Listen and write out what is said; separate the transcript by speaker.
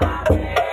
Speaker 1: Amém.